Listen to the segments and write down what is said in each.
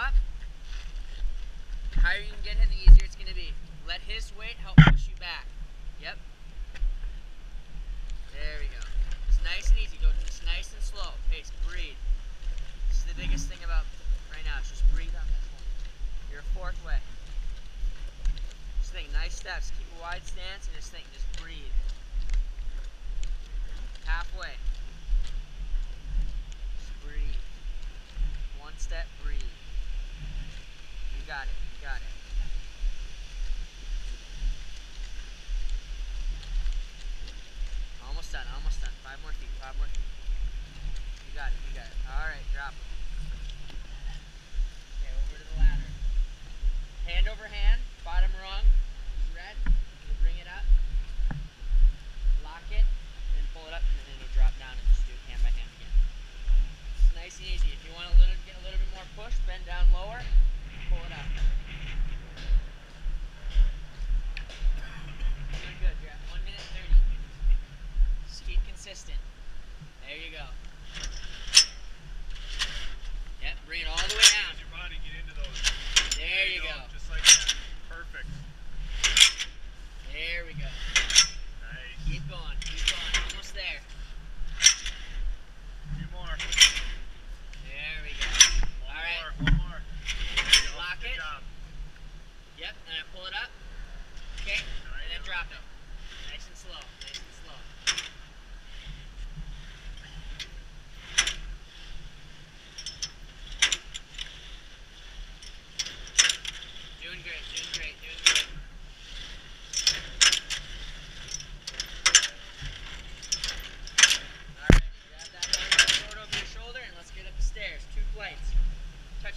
up, the higher you can get him, the easier it's going to be. Let his weight help push you back. Yep. There we go. It's nice and easy. Go just nice and slow. Pace. Breathe. This is the biggest thing about right now. Is just breathe on this one. You're a fourth way. Just think. Nice steps. Keep a wide stance and just think. Just breathe. Got it.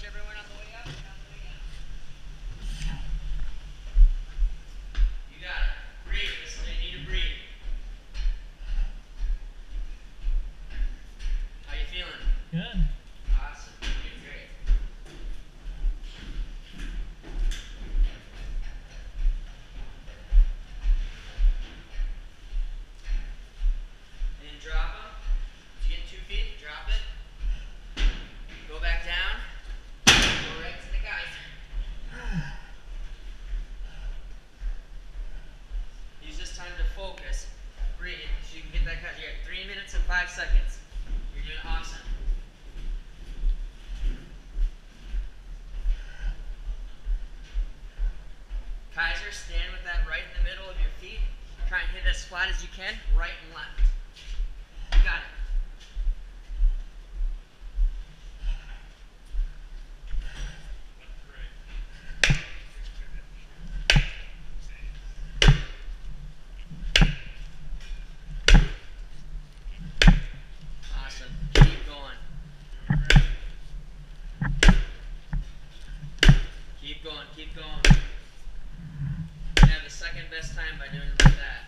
everyone on the way. seconds. You're doing awesome. Kaiser, stand with that right in the middle of your feet. Try and hit as flat as you can, right and left. gone. I have the second best time by doing like that.